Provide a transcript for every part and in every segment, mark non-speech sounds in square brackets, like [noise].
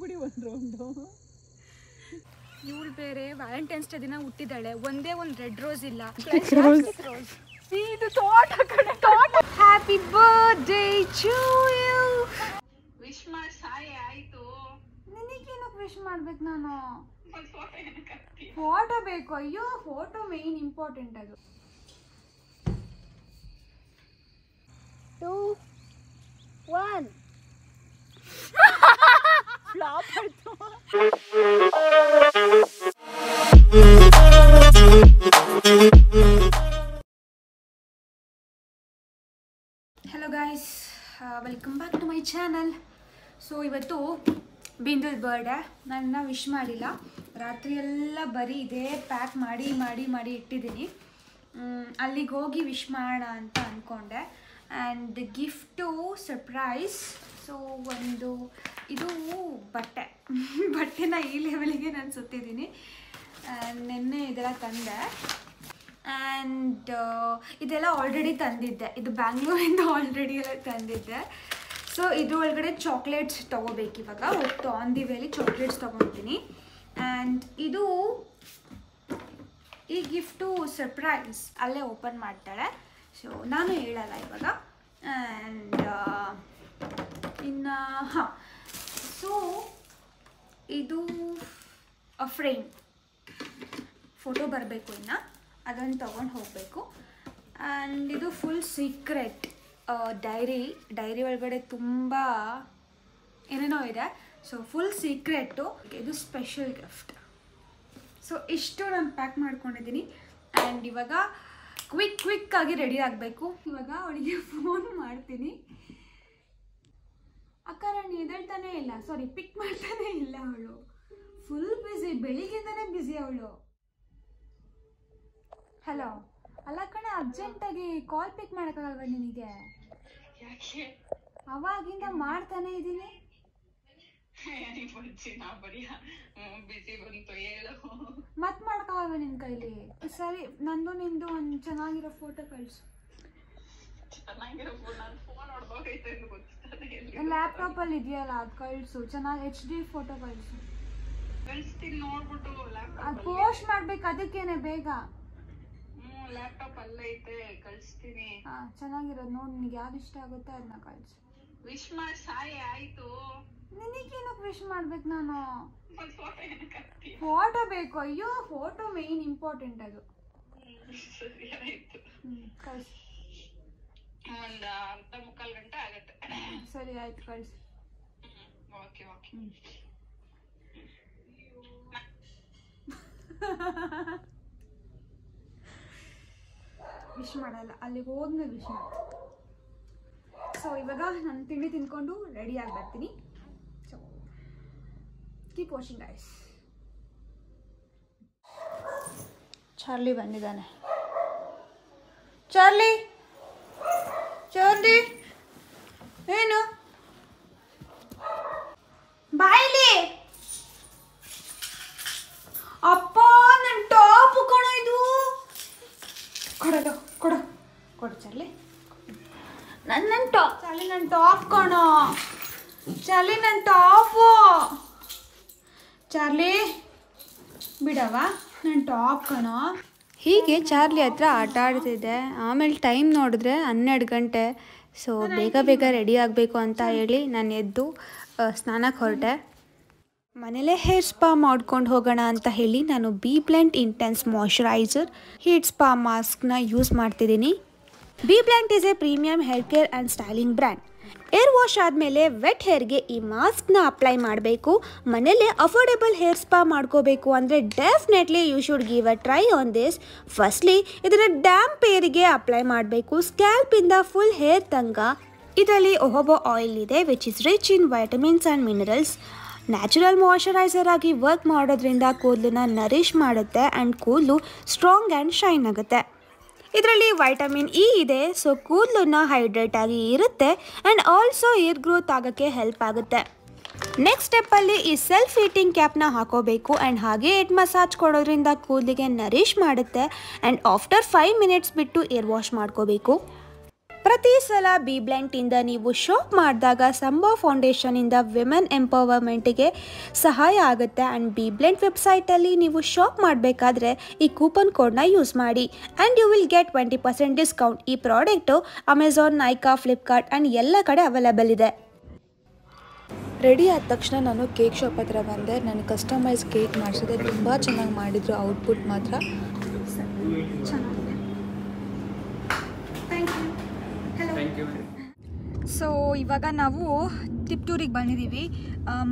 ಬಿಡಿ ಒಂದು ರೌಂಡು ಇವಳು ಬೇರೆ ವ್ಯಾಲೆಂಟೈನ್ಸ್ ಡೇ ದಿನ ಹುಟ್ಟಿದಾಳೆ ಒಂದೇ ಒಂದು ರೆಡ್ ರೋಸ್ ಇಲ್ಲ. ರೋಸ್ ಇದು ತೋಟ ಕಡೆ ತೋಟ. Happy birthday to you wish ಮಾಡಿ ಸಾಯಿ ಆಯ್ತು. ನನಗೇನಕ್ಕೆ ವಿಶ್ ಮಾಡ್ಬೇಕು ನಾನು? ಫೋಟೋ ಬೇಕು. ಅಯ್ಯೋ ಫೋಟೋ ಮೇನ್ ಇಂಪಾರ್ಟೆಂಟ್ ಅದು ಟೂ ಒನ್ ಫ್ಲಾಪ್ ಆಯ್ತು hello guys welcome back to my channel so ಇವತ್ತು ಬಿಂದುಲ್ ಬರ್ಡೇ ನನ್ನ ವಿಶ್ ಮಾಡಿಲ್ಲ. ರಾತ್ರಿ ಎಲ್ಲ ಬರೀ ಇದೆ ಪ್ಯಾಕ್ ಮಾಡಿ ಮಾಡಿ ಮಾಡಿ ಇಟ್ಟಿದ್ದೀನಿ. ಅಲ್ಲಿಗೆ ಹೋಗಿ ವಿಶ್ ಮಾಡೋಣ ಅಂತ ಅಂದ್ಕೊಂಡೆ ಆ್ಯಂಡ್ ಗಿಫ್ಟು ಸರ್ಪ್ರೈಸ್ ಸೊ ಒಂದು, ಇದು ಬಟ್ಟೆ. [laughs] ಬಟ್ಟೆನ ಈ ಲೆವೆಲಿಗೆ ನಾನು ಸುತ್ತಿದ್ದೀನಿ. ನಿನ್ನೆ ಇದೆಲ್ಲ ತಂದೆ. ಆ್ಯಂಡ್ ಇದೆಲ್ಲ ಆಲ್ರೆಡಿ ತಂದಿದ್ದೆ. ಇದು ಬ್ಯಾಂಗ್ಳೂರಿಂದ ಆಲ್ರೆಡಿ ಎಲ್ಲ ತಂದಿದ್ದೆ. ಸೊ ಇದ್ರ ಒಳಗಡೆ ಚಾಕ್ಲೇಟ್ಸ್ ತೊಗೋಬೇಕು ಇವಾಗ. ಹೋಗ್ತು ಆನ್ ದಿ ವೇಲಿ ಚಾಕ್ಲೇಟ್ಸ್ ತೊಗೊತೀನಿ. ಆ್ಯಂಡ್ ಇದು ಈ ಗಿಫ್ಟು ಸರ್ಪ್ರೈಸ್ ಅಲ್ಲೇ ಓಪನ್ ಮಾಡ್ತಾಳೆ. ಸೊ ನಾನು ಹೇಳಲ್ಲ ಇವಾಗ. ಆ್ಯಂಡ್ ಇನ್ನು, ಹಾಂ. ಸೊ ಇದು ಫ್ರೇಮ್ ಫೋಟೋ ಬರಬೇಕು ಇನ್ನು. ಅದನ್ನು ತೊಗೊಂಡು ಹೋಗಬೇಕು. ಆ್ಯಂಡ್ ಇದು ಫುಲ್ ಸೀಕ್ರೆಟ್ ಡೈರಿ ಡೈರಿ ಒಳಗಡೆ ತುಂಬ ಏನೇನೋ ಇದೆ. ಸೊ ಫುಲ್ ಸೀಕ್ರೆಟ್ಟು ಇದು ಸ್ಪೆಷಲ್ ಗಿಫ್ಟ್ ಸೊ ಇಷ್ಟು ನಾನು ಪ್ಯಾಕ್ ಮಾಡ್ಕೊಂಡಿದ್ದೀನಿ ಆ್ಯಂಡ್ ಇವಾಗ ಕ್ವಿಕ್ ಕ್ವಿಕ್ಕಾಗಿ ರೆಡಿ ಆಗಬೇಕು. ಇವಾಗ ಅವಳಿಗೆ [laughs] ಫೋನ್ ಮಾಡ್ತೀನಿ. ಅಕ್ಕ ನಾನು ಎದ್ದೇಳ್ತಾನೆ ಇಲ್ಲ. ಸಾರಿ ಪಿಕ್ ಮಾಡ್ತಾನೆ ಇಲ್ಲ ಅವಳು. ಫುಲ್ ಬ್ಯುಸಿ ಬೆಳಿಗ್ಗೆಯಿಂದನೇ ಬ್ಯುಸಿ ಅವಳು. ಹಲೋ ಅಲ್ಲ ಕಣೆ ಅರ್ಜೆಂಟಾಗಿ ಕಾಲ್ ಪಿಕ್ ಮಾಡೋಕ್ಕಾಗಲ್ವ ನಿನಗೆ? ಅವಾಗಿಂದ ಮಾಡ್ತಾನೆ ಇದ್ದೀನಿ. ಮತ್ ಬಜ್ಜಿ ನಾ ಬರೀ ಬಿಸಿ ಬಂತು. ಹೇಳು. ಮತ್ತೆ ಮಾಡೋಕ್ಕಾಗಲ್ವ ನಿನ್ನ ಕೈಲಿ? ಸರಿ ನಂದು ನಿಂದು ಒಂದು ಚೆನ್ನಾಗಿರೋ ಫೋಟೋ ಕಳ್ಸು. ಚೆನ್ನಾಗಿರೋ ಫೋನ್ ನಾನು ಫೋನ್ ಹೊಡ್ದೋಗೈತೆ ಅಲ್ಲಿ? ಇದೆಯಲ್ಲ ಅದು ಕಳ್ಸು. ಚೆನ್ನಾಗಿ ಎಚ್ ಡಿ ಫೋಟೋ ಕಳಿಸು. ಕಳಿಸ್ತೀನಿ ನೋಡ್ಬಿಟ್ಟು ಅದು ಲ್ಯಾಪ್ಟಾಪ್ ಪೋಸ್ಟ್ ಮಾಡ್ಬೇಕು ಅದಕ್ಕೇನೆ ಬೇಗ. ಲ್ಯಾಪ್ಟಾಪ್ ಅಲ್ಲೇ ಐತೆ ಕಳಿಸ್ತೀನಿ. ಹಾ ಚೆನ್ನಾಗಿರೋದು ನೋಡಿ ನಿನಗೆ ಯಾವ್ದು ಇಷ್ಟ ಆಗುತ್ತೆ ಅದನ್ನ ಕಳಿಸು. ವಿಶ್ ಮಾಡಿ ಸಾಯಿ ಆಯ್ತು. ನಿನಗೇನಕ್ಕೆ ವಿಶ್ ಮಾಡ್ಬೇಕು ನಾನು? ಫೋಟೋ ಬೇಕು. ಅಯ್ಯೋ ಫೋಟೋ ಮೇನ್ ಇಂಪಾರ್ಟೆಂಟ್ ಅದು. ಕಳ್ಸು ಸರಿ ಆಯ್ತು. ಒಂದ್ ಅರ್ಧ ಮುಕ್ಕಾಲ್ ಗಂಟೆ ಸರಿ ಆಯ್ತು ಕಳಿಸು ಓಕೆ ಓಕೆ ವಿಶ್ ಮಾಡಲ್ಲ ಅಲ್ಲಿಗೆ ಹೋದ್ಮೇಲೆ ವಿಶ್ ಮಾಡ್ತೀನಿ ಸೊ ಇವಾಗ ನಾನು ತಿಂಡಿ ತಿನ್ಕೊಂಡು ರೆಡಿ ಆಗಿ ಬರ್ತೀನಿ. ಸೊ ಕೀಪ್ ವಾಚಿಂಗ್ ಐಸ್ ಚಾರ್ಲಿ ಬಂದಿದ್ದಾನೆ. ಚಾರ್ಲಿ ಚಾರ್ಲಿ ಏನು? ಬಾಯಿಲಿ ಅಪ್ಪ ನನ್ನ ಟಾಪ್ ಕಣ ಇದು. ಕೊಡೋದು, ಕೊಡು. ಕೊಡು ಚಲ್ಲಿ ನನ್ನ ನನ್ನ ಟಾಪ್ ಚಲಿ ನನ್ನ ಟಾಪ್ ಕಣ. ಚಾರ್ಲಿ ನನ್ನ ಟಾಪು. ಚಾರ್ಲಿ ಬಿಡವಾ ನನ್ನ ಟಾಪ್ ಕಣ. ಹೀಗೆ ಚಾರ್ಲಿ ಹತ್ರ ಆಟ ಆಡ್ತಿದ್ದೆ. ಆಮೇಲೆ ಟೈಮ್ ನೋಡಿದ್ರೆ ಹನ್ನೆರಡು ಗಂಟೆ. ಸೊ ಬೇಗ ಬೇಗ ರೆಡಿ ಆಗಬೇಕು ಅಂತ ಹೇಳಿ ನಾನು ಎದ್ದು ಸ್ನಾನಕ್ಕೆ ಹೊರಟೆ. ಮನೇಲೇ ಹೇರ್ ಸ್ಪಾ ಮಾಡ್ಕೊಂಡು ಹೋಗೋಣ ಅಂತ ಹೇಳಿ ನಾನು B blunt intense moisturiser heat spa ಮಾಸ್ಕ್ನ use ಮಾಡ್ತಿದ್ದೀನಿ. B blunt is a premium hair care and styling brand hair wash ಆದಮೇಲೆ ವೆಟ್ ಹೇರ್ಗೆ ಈ ಮಾಸ್ಕ್ನ ಅಪ್ಲೈ ಮಾಡಬೇಕು. ಮನೇಲೆ ಅಫೋರ್ಡೆಬಲ್ ಹೇರ್ ಸ್ಪಾ ಮಾಡ್ಕೋಬೇಕು ಅಂದರೆ definitely you should give a try on this firstly ಇದನ್ನು damp ಏರಿಗೆ ಅಪ್ಲೈ ಮಾಡಬೇಕು. ಸ್ಕ್ಯಾಲ್ಪಿಂದ ಫುಲ್ ಹೇರ್ ತಂಗ ಇದರಲ್ಲಿ ಒಹೊಬೊ ಆಯಿಲ್ ಇದೆ which is rich in vitamins and minerals natural moisturiser ಆಗಿ ವರ್ಕ್ ಮಾಡೋದ್ರಿಂದ ಕೂದಲನ್ನ ನರಿಷ್ ಮಾಡುತ್ತೆ ಆ್ಯಂಡ್ ಕೂದಲು ಸ್ಟ್ರಾಂಗ್ ಆ್ಯಂಡ್ ಶೈನ್ ಆಗುತ್ತೆ. ಇದರಲ್ಲಿ ವೈಟಮಿನ್ ಇ ಇದೆ ಸೊ ಕೂದಲನ್ನು ಹೈಡ್ರೇಟ್ ಆಗಿ ಇರುತ್ತೆ ಆ್ಯಂಡ್ ಆಲ್ಸೋ ಏರ್ ಗ್ರೋತ್ ಆಗೋಕ್ಕೆ ಹೆಲ್ಪ್ ಆಗುತ್ತೆ. ನೆಕ್ಸ್ಟ್ ಸ್ಟೆಪ್ಪಲ್ಲಿ ಈ ಸೆಲ್ಫ್ ಹೀಟಿಂಗ್ ಕ್ಯಾಪ್ನ ಹಾಕೋಬೇಕು ಆ್ಯಂಡ್ ಹಾಗೆ ಹೆಡ್ ಮಸಾಜ್ ಕೊಡೋದ್ರಿಂದ ಕೂದಲಿಗೆ ನರಿಶ್ ಮಾಡುತ್ತೆ ಆ್ಯಂಡ್ ಆಫ್ಟರ್ ಫೈವ್ ಮಿನಿಟ್ಸ್ ಬಿಟ್ಟು ಏರ್ ವಾಶ್ ಮಾಡ್ಕೋಬೇಕು. ಪ್ರತಿ ಸಲ ಬಿ ಬ್ಲೆಂಟಿಂದ ನೀವು ಶಾಪ್ ಮಾಡಿದಾಗ ಸಂಭವ ಫೌಂಡೇಶನಿಂದ ವಿಮೆನ್ ಎಂಪವರ್ಮೆಂಟಿಗೆ ಸಹಾಯ ಆಗುತ್ತೆ. ಆ್ಯಂಡ್ ಬಿ ಬ್ಲೆಂಟ್ ವೆಬ್ಸೈಟಲ್ಲಿ ನೀವು ಶಾಪ್ ಮಾಡಬೇಕಾದ್ರೆ ಈ ಕೂಪನ್ ಕೋಡ್ನ ಯೂಸ್ ಮಾಡಿ. And you will get twenty percent discount. ಈ product Amazon Nykaa Flipkart and ಎಲ್ಲ ಕಡೆ ಅವೈಲೇಬಲ್ ಇದೆ. ರೆಡಿ ಆದ ತಕ್ಷಣ ನಾನು ಕೇಕ್ ಶಾಪ್ ಹತ್ರ ಬಂದೆ. ನಾನು ಕಸ್ಟಮೈಸ್ ಕೇಕ್ ಮಾಡಿಸಿದೆ. ತುಂಬ ಚೆನ್ನಾಗಿ ಮಾಡಿದರು. ಔಟ್ಪುಟ್ ಮಾತ್ರ. ಸೊ ಇವಾಗ ನಾವು ತಿಪ್ಟೂರಿಗೆ ಬಂದಿದ್ದೀವಿ.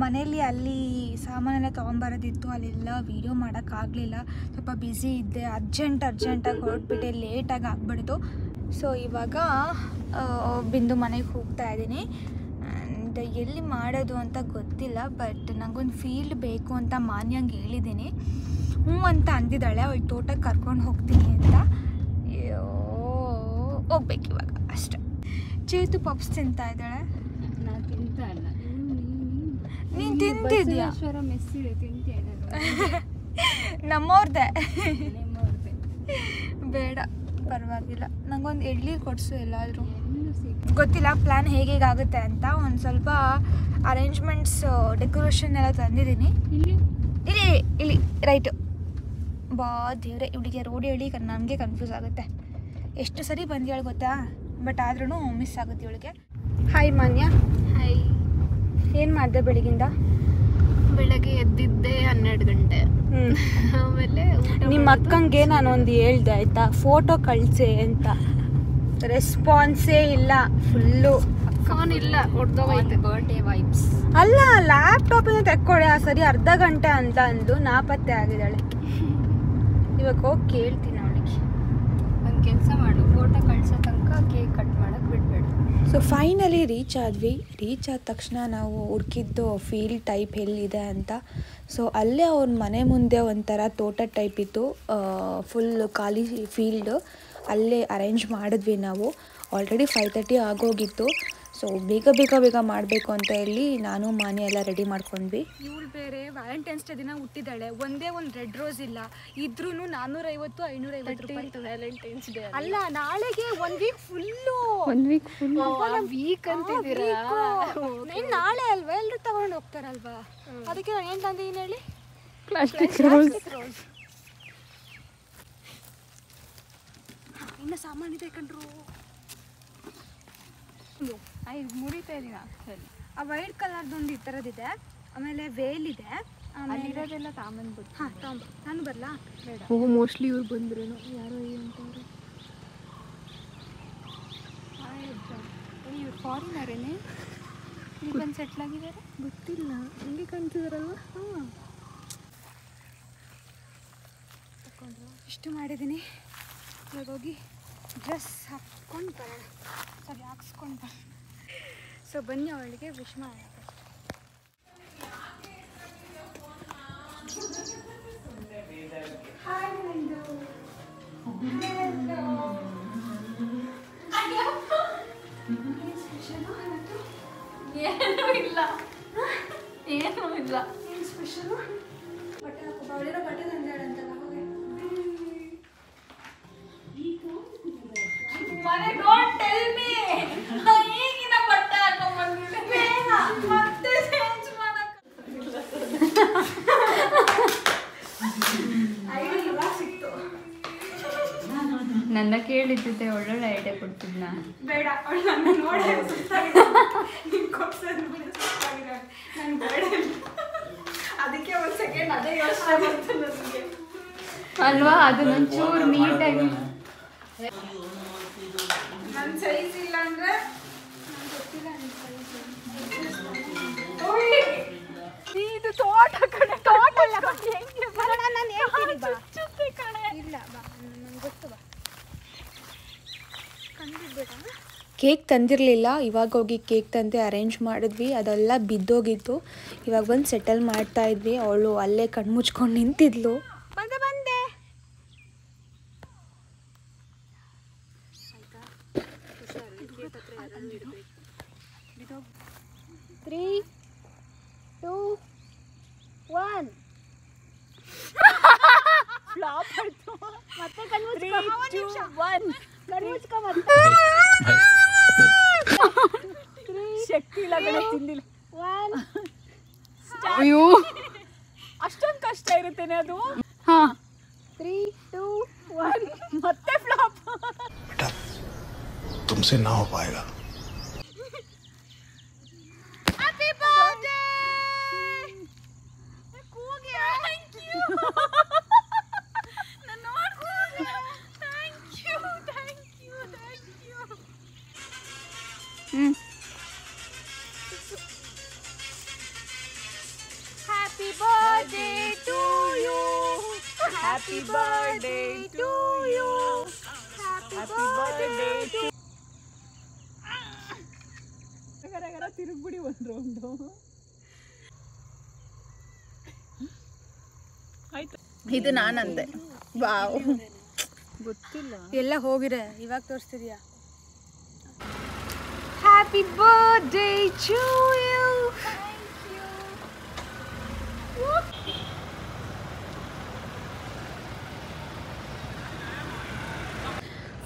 ಮನೆಯಲ್ಲಿ ಅಲ್ಲಿ ಸಾಮಾನೆಲ್ಲ ತೊಗೊಂಬರೋದಿತ್ತು, ಅಲ್ಲೆಲ್ಲ ವೀಡಿಯೋ ಮಾಡೋಕ್ಕಾಗಲಿಲ್ಲ. ಸ್ವಲ್ಪ ಬ್ಯುಸಿ ಇದ್ದೆ ಅರ್ಜೆಂಟ್ ಅರ್ಜೆಂಟಾಗಿ ಹೊರಟ್ಬಿಟ್ಟೆ ಲೇಟಾಗಿ ಆಗ್ಬಿಡ್ತು. ಸೊ ಇವಾಗ ಬಿಂದು ಮನೆಗೆ ಹೋಗ್ತಾ ಇದ್ದೀನಿ. ಆ್ಯಂಡ್ ಎಲ್ಲಿ ಮಾಡೋದು ಅಂತ ಗೊತ್ತಿಲ್ಲ ಬಟ್ ನನಗೊಂದು ಫೀಲ್ಡ್ ಬೇಕು ಅಂತ ಮಾನ್ಯಂಗೆ ಹೇಳಿದ್ದೀನಿ. ಹ್ಞೂ ಅಂತ ಅಂದಿದ್ದಾಳೆ, ಅವಳು ತೋಟಕ್ಕೆ ಕರ್ಕೊಂಡು ಹೋಗ್ತೀನಿ ಅಂತ. ಹೋಗ್ಬೇಕು ಇವಾಗ, ಅಷ್ಟೆ. ಚೇತು ಪಪ್ಸ್ ತಿಂತಾ ಇದ್ದಾಳೆ. ನಾ ತಿಂತ ಇಲ್ಲ. ನೀನು ತಿಂತಿದ್ಯಾ? ಮೆಸ್ಸಿದೆ ತಿಂತೀಯ [laughs] ನಮ್ಮವ್ರದ್ದೆ ಬೇಡ ಪರವಾಗಿಲ್ಲ. ನಂಗೊಂದು ಇಡ್ಲಿ ಕೊಡಿಸು ಎಲ್ಲಾದರೂ. ಗೊತ್ತಿಲ್ಲ ಪ್ಲ್ಯಾನ್ ಹೇಗೆ ಹೇಗಾಗುತ್ತೆ ಅಂತ. ಒಂದು ಸ್ವಲ್ಪ ಅರೇಂಜ್ಮೆಂಟ್ಸ್ ಡೆಕೋರೇಷನ್ ಎಲ್ಲ ತಂದಿದ್ದೀನಿ. ಇಲ್ಲಿ? ಇಲ್ಲಿ ಇಲ್ಲಿ ರೈಟು ಬಾ ದೇವ್ರೆ ಇವಳಿಗೆ ರೋಡ್ ಹೇಳಿ ನನಗೆ ಕನ್ಫ್ಯೂಸ್ ಆಗುತ್ತೆ. ಎಷ್ಟು ಸರಿ ಬಂದಿಯಾಳು ಗೊತ್ತಾ? ಬಟ್ ಆದ್ರೂ ಮಿಸ್ ಆಗುತ್ತೆ ಇವಳಿಗೆ. ಹಾಯ್ ಮಾನ್ಯ. ಹಾಯ್ ಏನು ಮಾಡಿದೆ ಬೆಳಗಿಂದ ಬೆಳಗ್ಗೆ ಎದ್ದಿದ್ದೆ ಹನ್ನೆರಡು ಗಂಟೆ. [laughs] ಆಮೇಲೆ ನಿಮ್ಮ ಅಕ್ಕಂಗೆ ನಾನು ಒಂದು ಹೇಳ್ದೆ ಆಯ್ತಾ? ಫೋಟೋ ಕಳ್ಸೆ ಅಂತ. ರೆಸ್ಪಾನ್ಸೇ ಇಲ್ಲ ಫುಲ್ಲು ಫೋನ್ ಇಲ್ಲ ಹೊಡ್ದೋಗೈತೆ ಬರ್ಡೇ ವೈಬ್ಸ್ ಅಲ್ಲ ಲ್ಯಾಪ್ಟಾಪಿಂದ ತೆಕ್ಕೊಳೆ ಆ ಸರಿ ಅರ್ಧ ಗಂಟೆ ಅಂತ ಅಂದು ನಾಪತ್ತೆ ಆಗಿದ್ದಾಳೆ. [laughs] ಇವಾಗ ಹೋಗಿ ಕೇಳ್ತೀನಿ? ಕೆಲಸ ಮಾಡು ಫೋಟೋ ಕಳ್ಸೋ ತನಕ ಕೇಕ್ ಕಟ್ ಮಾಡಕ್ಕೆ ಬಿಡಬೇಡ. ಸೊ ಫೈನಲಿ ರೀಚ್ ಆದ್ವಿ. ರೀಚ್ ಆದ ತಕ್ಷಣ ನಾವು ಹುಡುಕಿದ್ದು ಫೀಲ್ಡ್ ಟೈಪ್ ಎಲ್ಲಿದೆ ಅಂತ. ಸೊ ಅಲ್ಲೇ ಅವ್ರ ಮನೆ ಮುಂದೆ ಒಂಥರ ತೋಟ ಟೈಪ್ ಇತ್ತು. ಫುಲ್ ಖಾಲಿ ಫೀಲ್ಡ್ ಅಲ್ಲೇ ಅರೇಂಜ್ ಮಾಡಿದ್ವಿ ನಾವು. ಆಲ್ರೆಡಿ ಫೈವ್ ತರ್ಟಿ ಆಗೋಗಿತ್ತು. ಸೊ ಬೇಗ ಬೇಗ ಬೇಗ ಮಾಡಬೇಕು ಅಂತ ಹೇಳಿ ನಾನು ಮಾನಿ ಎಲ್ಲ ರೆಡಿ ಮಾಡ್ಕೊಂಡ್ವಿ. ಇವಳು ಬೇರೆ ವ್ಯಾಲೆಂಟೈನ್ಸ್ ಡೇ ದಿನ ಹುಟ್ಟಿದ್ದಾಳೆ. ಒಂದೇ ಒಂದು ರೆಡ್ ರೋಸ್ ಇಲ್ಲ. ಇದ್ರೂ ನಾನ್ನೂರೈವತ್ತು ಐನೂರೈವತ್ತು ರೂಪಾಯಿ. ವ್ಯಾಲೆಂಟೈನ್ಸ್ ಡೇ ಅಲ್ಲ. ನಾಳೆಗೆ one week full one week full week ಅಂತಿದ್ದೀರಾ? ನಾಳೆ ಅಲ್ವಾ? ಎಲ್ಲರೂ ತಗೊಂಡು ಹೋಗ್ತಾರಲ್ವಾ? ಅದಕ್ಕೆ ನಾನು ಏನ್ ತಂದಿದ್ದೀನಿ ಹೇಳಿ? ಪ್ಲಾಸ್ಟಿಕ್ ರೋಸ್ ಇನ್ನು ಸಾಮಾನಿದೆ ಕಣ್ರು. ಆಯ್ತು ಮುರಿತಾ ಇದೀನಿ? ಸರಿ. ಆ ವೈಟ್ ಕಲರ್ದೊಂದು ಈ ಥರದಿದೆ ಆಮೇಲೆ ವೇಲ್ ಇದೆ ಆಮೇಲೆ ಇರೋದೆಲ್ಲ ತಾಮಂದ್ಬಿಟ್ಟು ಹಾಂ ತಾಂಬ. ನಾನು ಬರಲಾ? ಬೇಡ. ಓ ಮೋಸ್ಟ್ಲಿ ಇವ್ರು ಬಂದ್ರೇನು? ಯಾರೋ ಅಂತವ್ರು ಇವ್ರು ಫಾರಿನರೇನೆ ಇಲ್ಲಿ ಬಂದು ಸೆಟ್ಲ್ ಆಗಿದ್ದಾರೆ? ಗೊತ್ತಿಲ್ಲ. ಹಂಗೆ ಕಾಣ್ತಿದಾರಲ್ವ? ಹಾಂ. ಇಷ್ಟು ಮಾಡಿದ್ದೀನಿ. ಇವಾಗ ಹೋಗಿ ಡ್ರೆಸ್ ಹಾಕ್ಕೊಂಡು ಬರೋಣ ಸರಿ ಹಾಕ್ಸ್ಕೊಂಡು ಬರೋಣ ಸೊ ಬನ್ನಿ ಅವಳಿಗೆ ವಿಶ್ ಮಾಡೋಣ ಏನೂ ಇಲ್ಲ. ಏನೂ ಇಲ್ಲ. ಏನು ಸ್ಪೆಷಲು ಬಟ್ಟೆ ಹಾಕೋ ಅವಳಿರೋ ಬಟ್ಟೆ ತಂದಾಳಂತಲ್ಲ ನನ್ನ ಕೇಳಿದ್ದೆ ಒಳ್ಳೊಳ್ಳೆ ಐಡಿಯಾ ಕೊಡ್ತಿದ್ನ. ಬೇಡ ಅವಳು ನನ್ನ ನೋಡಿ ಕೊಡ್ಸೋದು ಅದಕ್ಕೆ ಒಂದು ಸೆಕೆಂಡ್ ಅದೇ ಯೋಚನೆ ಬಂತು ನನಗೆ. ಅಲ್ವಾ? ಅದು ಒಂಚೂರು ನೀಟಾಗಿ ನನ್ನ ಸೈಜ್ ಇಲ್ಲ ಅಂದ್ರೆ ಗೊತ್ತಿಲ್ಲ size. ಇದು ತೋಟ ಕಡೆ ತೋಟ ಅಲ್ಲ ನಾನು ಹೇಳ್ತೀನಿ ಬಾ ಇಲ್ಲ ಬಾ ನಂಗೆ ಗೊತ್ತು ಬಾ ಕಂಡಿಡ್ಬೇಡ ಕೇಕ್ ತಂದಿರಲಿಲ್ಲ. ಇವಾಗ ಹೋಗಿ ಕೇಕ್ ತಂದೆ ಅರೇಂಜ್ ಮಾಡಿದ್ವಿ. ಅದೆಲ್ಲ ಬಿದ್ದೋಗಿತ್ತು. ಇವಾಗ ಬಂದು ಸೆಟಲ್ ಮಾಡ್ತಾ ಇದ್ವಿ. ಅವಳು ಅಲ್ಲೇ ಕಣ್ಮುಚ್ಕೊಂಡು ನಿಂತಿದ್ಲು. ಬಂದೆ ಬಂದೆ. ತ್ರೀ ಟೂ ಒನ್ ಫ್ಲಾಪ್ ಆಯ್ತು. ಮತ್ತೆ ಕಣ್ಮುಚ್ಕೊ ಒನ್ ಕಣ್ಮುಚ್ಕೊ ಮತ್ತೆ. [laughs] ಶಕ್ತಿ ಇಲ್ಲ ಕಣೆ ತಿಂದಿಲ್ಲ ಅಯ್ಯೋ ಅಷ್ಟೊಂದು ಕಷ್ಟ ಇರುತ್ತೇನೆ ಅದು ಹಾ ತ್ರೀ ಟೂ ಒನ್ ಮತ್ತೆ ಫ್ಲಾಪ್ तुमसे ना हो पाएगा happy birthday to you happy birthday to ತಿರುಗ್ಬಿಡಿ ಒಂದು ರೌಂಡು ಆಯ್ತು. ಇದು ನಾನಂದೆ. ವಾವ್. ಗೊತ್ತಿಲ್ಲ. ಎಲ್ಲ ಹೋಗಿರ ಇವಾಗ ತೋರಿಸ್ತಿದ್ಯಾ? Happy birthday to you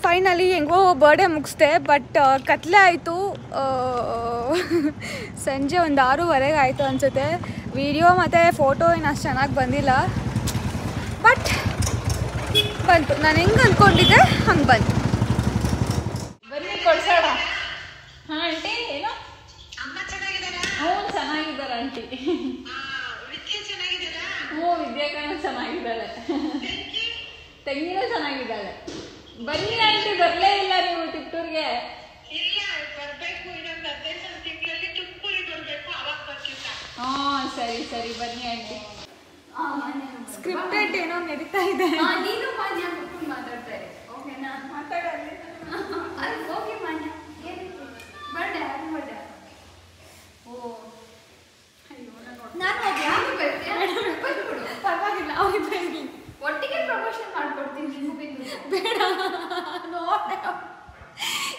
finally ಹೆಂಗೋ ಬರ್ಡೇ ಮುಗಿಸ್ದೆ ಬಟ್ ಕತ್ಲೆ ಆಯಿತು. ಸಂಜೆ ಒಂದು ಆರೂವರೆಗೆ ಆಯಿತು ಅನಿಸುತ್ತೆ. ವಿಡಿಯೋ ಮತ್ತು ಫೋಟೋ ಏನು ಅಷ್ಟು ಚೆನ್ನಾಗಿ ಬಂದಿಲ್ಲ. ಬಟ್ ಬಂತು. ನಾನು ಹೆಂಗೆ ಅಂದ್ಕೊಂಡಿದ್ದೆ ಹಂಗೆ ಬಂತು. ಬನ್ನಿ ಕೊಡ್ಸೋಣ. ಹಾ ಆಂಟಿ ಏನು? ಹ್ಞೂ ಚೆನ್ನಾಗಿದ್ದಾರೆ ಆಂಟಿ. ಹ್ಞೂ ವಿದ್ಯಾಕರಣ ಚೆನ್ನಾಗಿದ್ದಾಳೆ. ತೆಂಗಿನೂ ಚೆನ್ನಾಗಿದ್ದಾಳೆ. ಬನ್ನಿ ಆಂಟಿ ಬರಲೇ ಇಲ್ಲ ನೀವು ಟಿಪ್ಟೂರ್ಗೆ. ಇಲ್ಲ ಬರ್ಬೇಕು ಇನ್ನೊಂದು ಹದಿನೈದು ತಿಂಗಳಲ್ಲಿ ತುಮಕೂರಿಗೆ ಬರ್ಬೇಕು ಅವಾಗ ಬರ್ತಿದ್ದ ಹಾಂ ಸರಿ ಸರಿ ಬನ್ನಿ ಆಂಟಿ. ಸ್ಕ್ರಿಪ್ಟೆಡ್ ಏನೋ ನಡೀತಾ ಇದೆ. ನೀನು ಮಾನ್ಯ ಕುತ್ಕೊಂಡು ಮಾತಾಡ್ತಾರೆ ಓಕೆನಾ ಮಾತಾಡಲ್ಲ. ಅಲ್ಲಿ ಹೋಗಿ ಮಾನ್ಯ ಏನಕ್ಕೆ ಬರ್ಡೇ ಹ್ಯಾಪಿ ಬರ್ಡೇ. ಓ ನಾನು ಯಾರು? ಬಂದ್ಬಿಡು. ಪರವಾಗಿಲ್ಲ ಅವ್ರಿಗೆ [laughs] ಬೇಡ. ನೋಡೆ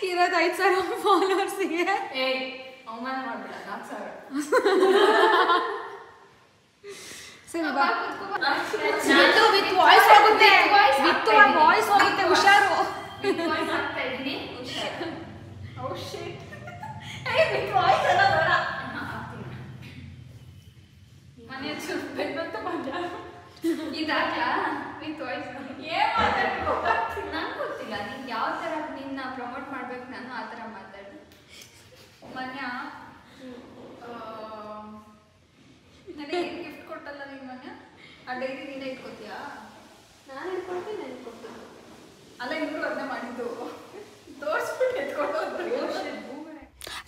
ಇರೋದು ಐದು ಸಾವಿರ ಫಾಲೋವರ್ಸಿಗೆ ಏ ಅವಮಾನ ಮಾಡ್ಬೇಡ ನಾಲ್ಕು ಸಾವಿರ. [laughs] ಸರಿ ಬಾ. ನಂದು ವಿತ್ ವಾಯ್ಸ್ ಹೋಗುತ್ತೆ. ವಿತ್ ವಾಯ್ಸ್ ಹೋಗುತ್ತೆ ಹುಷಾರು. ವಿತ್ ವಾಯ್ಸ್ ಆಗ್ತಾ ಇದ್ದೀನಿ [laughs] ಹುಷಾರು ಓ ಶಿಟ್ ಏ ಬಿಟ್ಟು ವಾಯ್ಸ್ ಎಲ್ಲ ಬೇಡ ಹಾ, ಆಗ್ತೀನಿ. ಮನೆ ಬೆನ್ನಂತ ಮಜಾ ಇದಾಗ್ಲಾ ವಿತ್ ವಾಯ್ಸ್ ಏನ್ ಮಾತಾಡ್ಬೇಕು ನಂಗೆ ಗೊತ್ತಿಲ್ಲ. ನಿಂಗೆ ಯಾವ ಥರ ನಿನ್ನ ಪ್ರಮೋಟ್ ಮಾಡ್ಬೇಕು ನಾನು ಆ ಥರ ಮಾತಾಡಿ. ಮನ್ಯ ನನಗೆ ಗಿಫ್ಟ್ ಕೊಟ್ಟಲ್ಲ ನೀನು ಮನ್ಯ? ಆ ಡೈರಿ ನೀನೇ ಇಟ್ಕೋತೀಯಾ? ನಾನು ಇಟ್ಕೊಳ್ತೀನಿ ನಾನು ಕೊಡ್ತೀನಿ ಅಲ್ಲ ಇಬ್ರು ಅದನ್ನ ಮಾಡಿದ್ದು. ತೋರಿಸ್ಬಿಟ್ಟು ಎತ್ಕೊಂಡು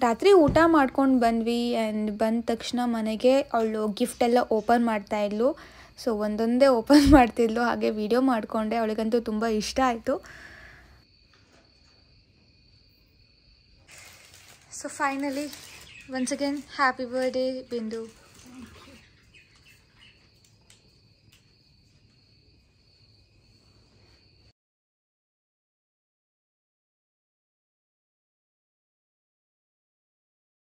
ರಾತ್ರಿ ಊಟ ಮಾಡ್ಕೊಂಡು ಬಂದ್ವಿ ಆ್ಯಂಡ್ ಬಂದ ತಕ್ಷಣ ಮನೆಗೆ ಅವಳು ಗಿಫ್ಟ್ ಎಲ್ಲ ಓಪನ್ ಮಾಡ್ತಾ ಇದ್ಲು. ಸೊ ಒಂದೊಂದೇ ಓಪನ್ [laughs] ಮಾಡ್ತಿದ್ಲು, ಹಾಗೆ ವಿಡಿಯೋ ಮಾಡಿಕೊಂಡೆ. ಅವಳಿಗಂತೂ ತುಂಬ ಇಷ್ಟ ಆಯಿತು. So finally once again happy birthday Bindu